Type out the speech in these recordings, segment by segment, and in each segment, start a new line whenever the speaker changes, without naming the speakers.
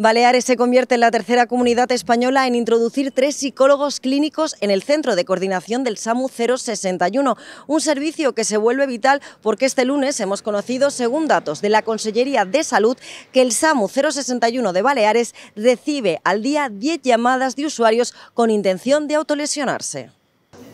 Baleares se convierte en la tercera comunidad española en introducir tres psicólogos clínicos en el centro de coordinación del SAMU 061, un servicio que se vuelve vital porque este lunes hemos conocido, según datos de la Consellería de Salud, que el SAMU 061 de Baleares recibe al día 10 llamadas de usuarios con intención de autolesionarse.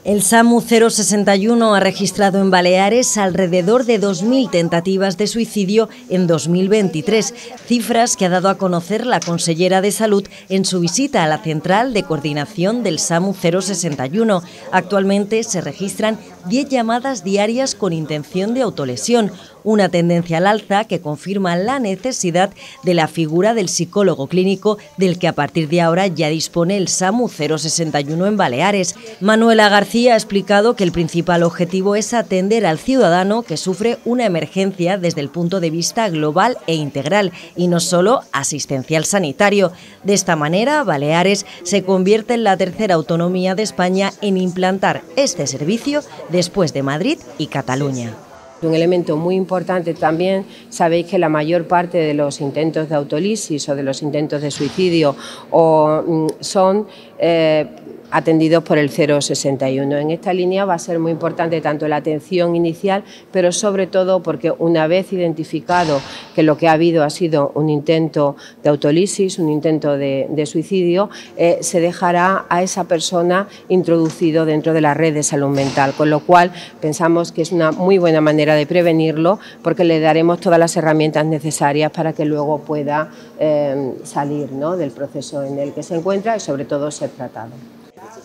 El SAMU 061 ha registrado en Baleares alrededor de 2.000 tentativas de suicidio en 2023, cifras que ha dado a conocer la consellera de Salud en su visita a la central de coordinación del SAMU 061. Actualmente se registran 10 llamadas diarias con intención de autolesión, una tendencia al alza que confirma la necesidad de la figura del psicólogo clínico del que a partir de ahora ya dispone el SAMU 061 en Baleares. Manuela García ha explicado que el principal objetivo es atender al ciudadano que sufre una emergencia desde el punto de vista global e integral y no solo asistencial sanitario. De esta manera, Baleares se convierte en la tercera autonomía de España en implantar este servicio después de Madrid y Cataluña.
Un elemento muy importante también, sabéis que la mayor parte de los intentos de autolisis o de los intentos de suicidio mm, son eh, atendidos por el 061. En esta línea va a ser muy importante tanto la atención inicial, pero sobre todo porque una vez identificado que lo que ha habido ha sido un intento de autolisis, un intento de, suicidio, eh, se dejará a esa persona introducido dentro de la red de salud mental, con lo cual pensamos que es una muy buena manera de prevenirlo porque le daremos todas las herramientas necesarias para que luego pueda eh, salir del proceso en el que se encuentra y sobre todo ser tratado.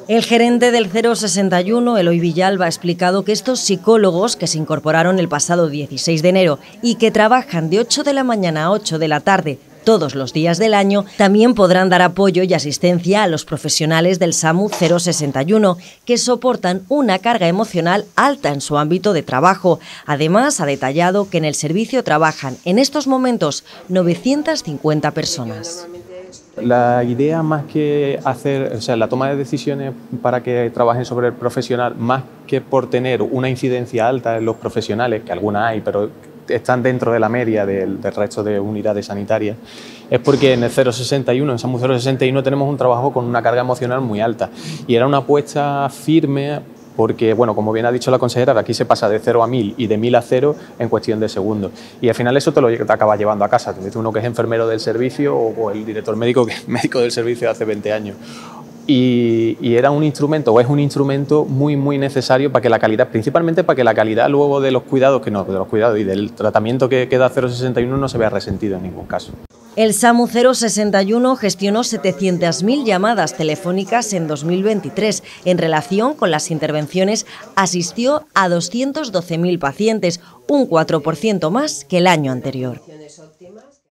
El gerente del 061, Eloy Villalba, ha explicado que estos psicólogos que se incorporaron el pasado 16 de enero y que trabajan de 8 de la mañana a 8 de la tarde todos los días del año, también podrán dar apoyo y asistencia a los profesionales del SAMU 061, que soportan una carga emocional alta en su ámbito de trabajo. Además, ha detallado que en el servicio trabajan en estos momentos 950 personas.
La idea más que hacer, o sea, la toma de decisiones para que trabajen sobre el profesional, más que por tener una incidencia alta en los profesionales, que alguna hay, pero están dentro de la media del, resto de unidades sanitarias, es porque en el 061, en SAMU 061 tenemos un trabajo con una carga emocional muy alta. Y era una apuesta firme porque, bueno, como bien ha dicho la consejera, de aquí se pasa de 0 a 1000 y de 1000 a 0 en cuestión de segundos. Y al final eso te lo te acaba llevando a casa. Te dice uno que es enfermero del servicio o, el director médico que es médico del servicio hace 20 años. Y, era un instrumento o es un instrumento muy muy necesario para que la calidad, principalmente para que la calidad luego de los cuidados, que no, de los cuidados y del tratamiento que queda 061 no se vea resentido en ningún caso.
El SAMU 061 gestionó 700.000 llamadas telefónicas en 2023. En relación con las intervenciones, asistió a 212.000 pacientes, un 4% más que el año anterior.